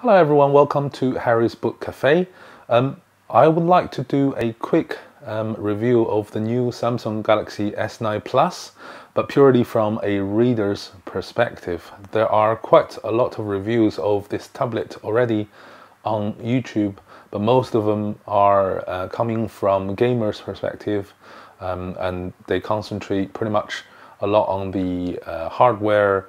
Hello everyone, welcome to Harry's Book Cafe. Um, I would like to do a quick um, review of the new Samsung Galaxy S9 Plus, but purely from a reader's perspective. There are quite a lot of reviews of this tablet already on YouTube, but most of them are uh, coming from gamers' perspective, um, and they concentrate pretty much a lot on the uh, hardware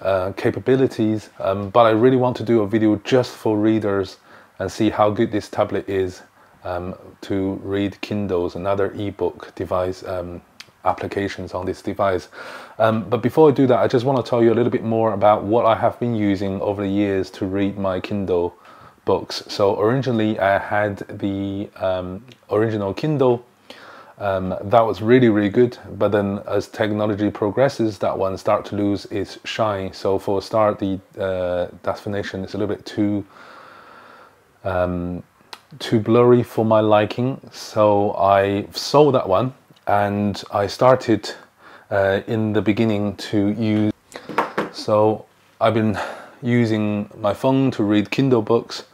uh, capabilities, um, but I really want to do a video just for readers and see how good this tablet is um, to read Kindles and other ebook device um, applications on this device. Um, but before I do that, I just want to tell you a little bit more about what I have been using over the years to read my Kindle books. So originally I had the um, original Kindle um, that was really, really good. But then as technology progresses, that one start to lose its shine. So for a start, the uh, definition is a little bit too um, too blurry for my liking. So I sold that one and I started uh, in the beginning to use. So I've been using my phone to read Kindle books.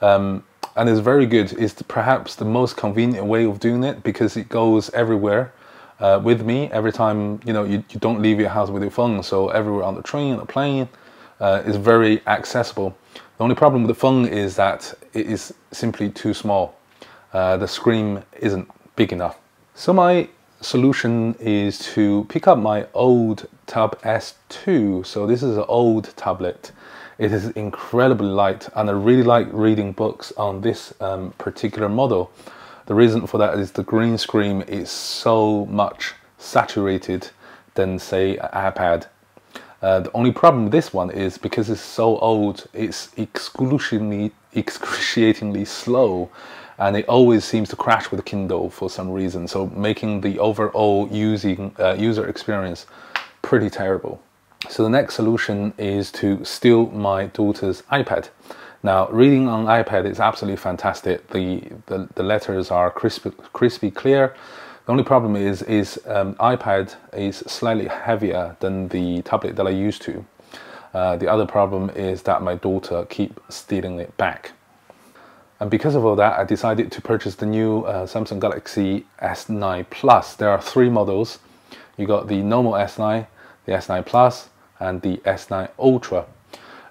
Um, and it's very good. It's perhaps the most convenient way of doing it because it goes everywhere uh, with me. Every time you know you, you don't leave your house with your phone, so everywhere on the train, the plane, uh, is very accessible. The only problem with the phone is that it is simply too small. Uh, the screen isn't big enough. So my solution is to pick up my old Tab S2. So this is an old tablet it is incredibly light, and I really like reading books on this um, particular model. The reason for that is the green screen is so much saturated than say an iPad. Uh, the only problem with this one is because it's so old, it's excruciatingly, excruciatingly slow, and it always seems to crash with Kindle for some reason. So making the overall using uh, user experience pretty terrible. So the next solution is to steal my daughter's iPad. Now, reading on iPad is absolutely fantastic. The, the, the letters are crispy, crispy clear. The only problem is, is um, iPad is slightly heavier than the tablet that I used to. Uh, the other problem is that my daughter keep stealing it back. And because of all that, I decided to purchase the new uh, Samsung Galaxy S9 Plus. There are three models. You got the normal S9, the S9 Plus, and the S9 Ultra.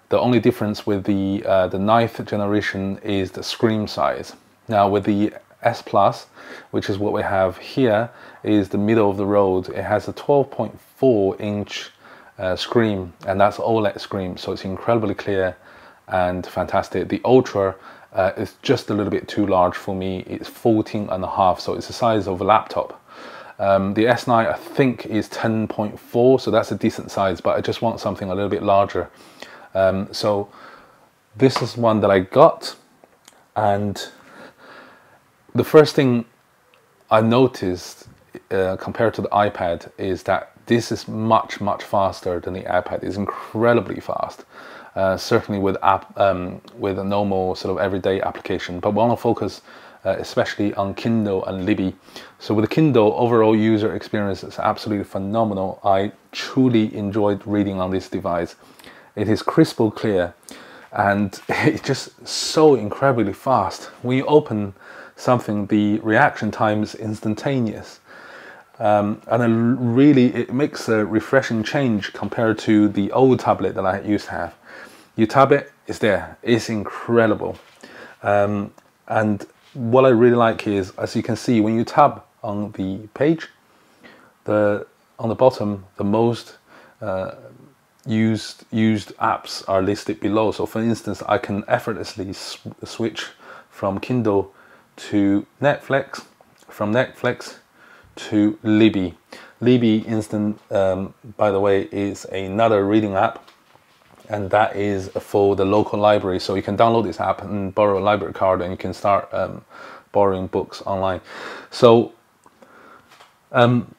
The only difference with the uh, the ninth generation is the screen size. Now with the S Plus, which is what we have here, is the middle of the road. It has a 12.4 inch uh, screen, and that's OLED screen, so it's incredibly clear and fantastic. The Ultra uh, is just a little bit too large for me. It's 14 and a half, so it's the size of a laptop. Um, the S9 I think is 10.4, so that's a decent size, but I just want something a little bit larger. Um, so this is one that I got, and the first thing I noticed uh, compared to the iPad is that this is much much faster than the iPad. It's incredibly fast. Uh, certainly with app um, with a normal sort of everyday application, but we want to focus uh, especially on Kindle and Libby. So with the Kindle, overall user experience is absolutely phenomenal. I truly enjoyed reading on this device. It is crystal clear and it's just so incredibly fast. When you open something, the reaction time is instantaneous. Um, and really, it makes a refreshing change compared to the old tablet that I used to have. Your tablet is there, it's incredible. Um, and what I really like is, as you can see, when you tab on the page, the on the bottom, the most uh, used used apps are listed below. So, for instance, I can effortlessly sw switch from Kindle to Netflix, from Netflix to Libby. Libby Instant, um, by the way, is another reading app and that is for the local library. So you can download this app and borrow a library card, and you can start um, borrowing books online. So, um,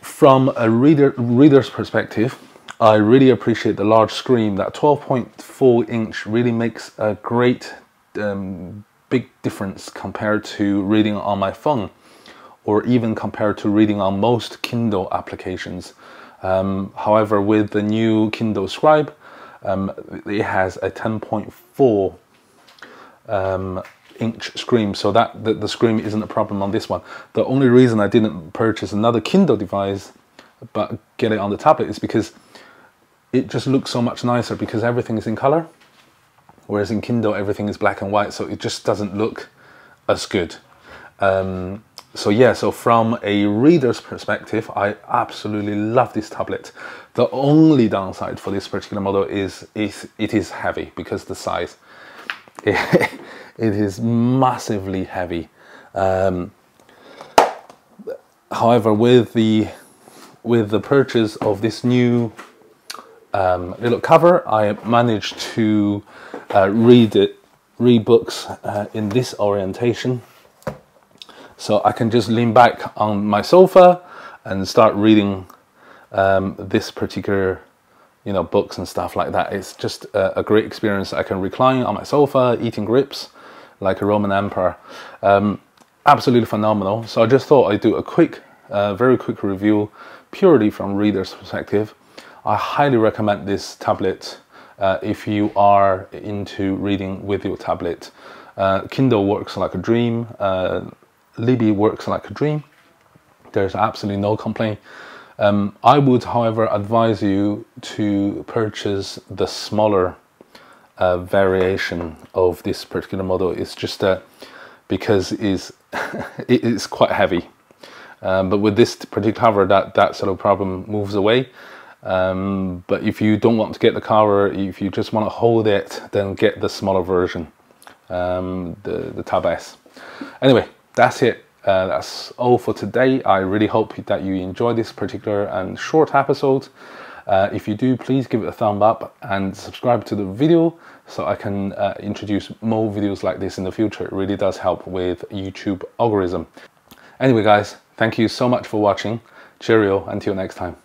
from a reader reader's perspective, I really appreciate the large screen. That 12.4 inch really makes a great um, big difference compared to reading on my phone, or even compared to reading on most Kindle applications. Um, however, with the new Kindle Scribe, Um, it has a 10.4 um, inch screen, so that the, the screen isn't a problem on this one. The only reason I didn't purchase another Kindle device but get it on the tablet is because it just looks so much nicer because everything is in color. Whereas in Kindle, everything is black and white, so it just doesn't look as good. Um, so yeah, so from a reader's perspective, I absolutely love this tablet. The only downside for this particular model is, is it is heavy because the size. It, it is massively heavy. Um, however, with the with the purchase of this new um, little cover, I managed to uh, read it, read books uh, in this orientation. So I can just lean back on my sofa and start reading um, this particular, you know, books and stuff like that. It's just a, a, great experience. I can recline on my sofa, eating grips like a Roman emperor. Um, absolutely phenomenal. So I just thought I'd do a quick, uh, very quick review, purely from reader's perspective. I highly recommend this tablet uh, if you are into reading with your tablet. Uh, Kindle works like a dream. Libby works like a dream. There's absolutely no complaint. Um, I would, however, advise you to purchase the smaller uh, variation of this particular model. It's just uh, because it's, it is quite heavy. Um, but with this particular cover, that, that sort of problem moves away. Um, but if you don't want to get the cover, if you just want to hold it, then get the smaller version, um, the, the Tab S. Anyway, that's it. Uh, that's all for today. I really hope that you enjoy this particular and short episode. Uh, if you do, please give it a thumb up and subscribe to the video so I can uh, introduce more videos like this in the future. It really does help with YouTube algorithm. Anyway, guys, thank you so much for watching. Cheerio, until next time.